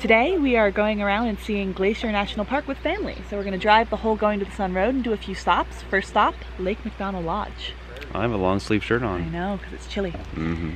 Today we are going around and seeing Glacier National Park with family. So we're going to drive the whole Going to the Sun Road and do a few stops. First stop, Lake McDonald Lodge. I have a long sleeve shirt on. I know, because it's chilly. hmm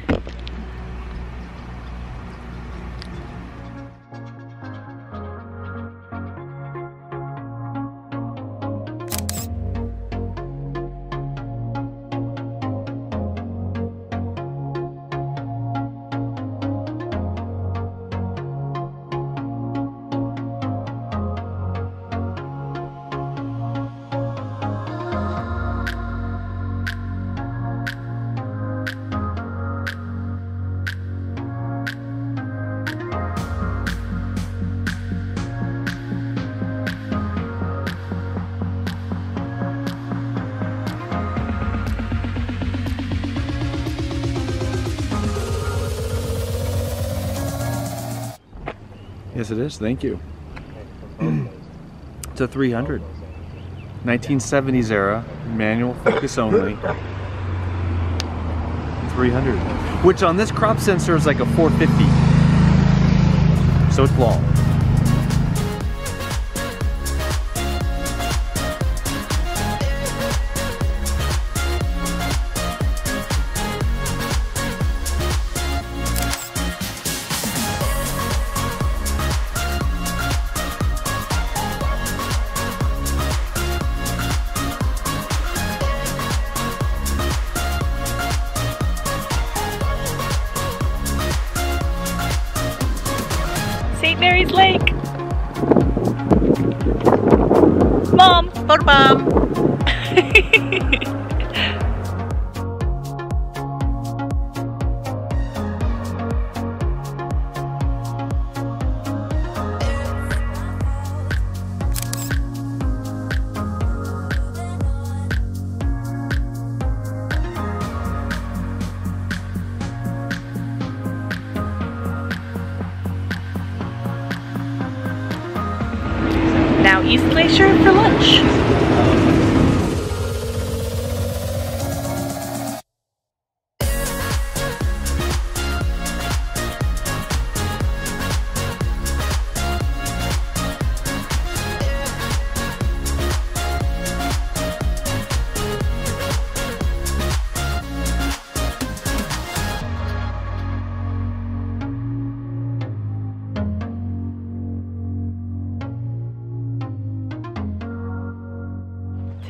Yes, it is. Thank you. it's a 300. 1970s era, manual focus only. 300. Which on this crop sensor is like a 450. So it's long. Mary's Lake. Mom, Photo bomb. East Glacier for lunch.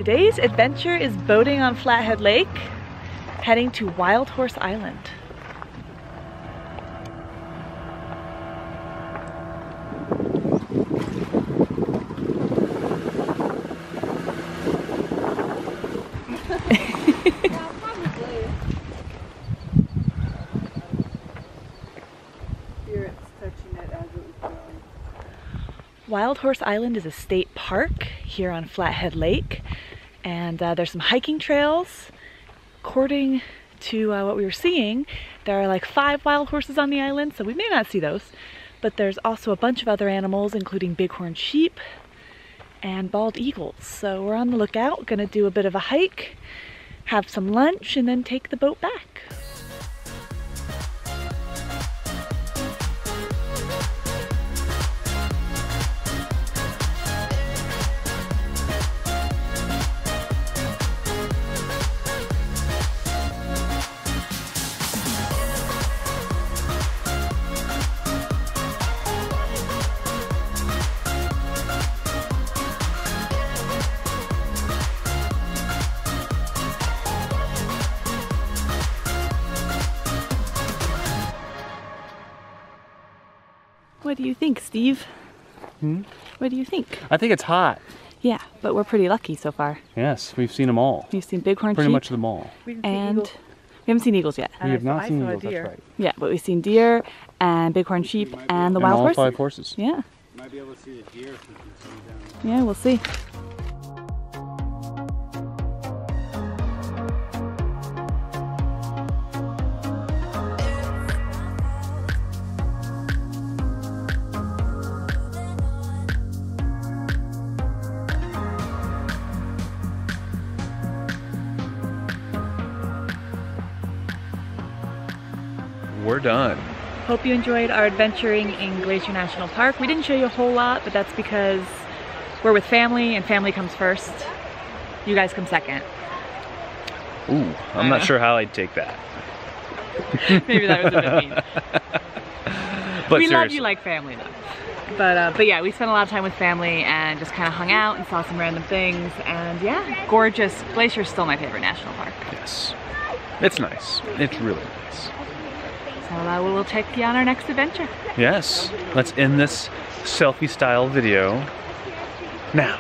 Today's adventure is boating on Flathead Lake, heading to Wild Horse Island. Wild Horse Island is a state park here on Flathead Lake, and uh, there's some hiking trails. According to uh, what we were seeing, there are like five wild horses on the island, so we may not see those. But there's also a bunch of other animals, including bighorn sheep and bald eagles. So we're on the lookout, gonna do a bit of a hike, have some lunch, and then take the boat back. What do you think, Steve? Hmm? What do you think? I think it's hot. Yeah, but we're pretty lucky so far. Yes, we've seen them all. We've seen bighorn sheep. Pretty sheep, much them all. and we haven't seen eagles yet. We have not seen eagles, that's right. Yeah, but we've seen deer and bighorn sheep and the and wild all horses. five horses. Yeah, Might be able to see the deer since it's coming down. yeah, we'll see. We're done. Hope you enjoyed our adventuring in Glacier National Park. We didn't show you a whole lot, but that's because we're with family and family comes first. You guys come second. Ooh, I'm not sure how I'd take that. Maybe that was a bit mean. But we love you like family though. But uh, but yeah, we spent a lot of time with family and just kind of hung out and saw some random things. And yeah, gorgeous. Glacier's still my favorite national park. Yes. It's nice. It's really nice. So uh, we'll take you on our next adventure. Yes. Let's end this selfie style video now.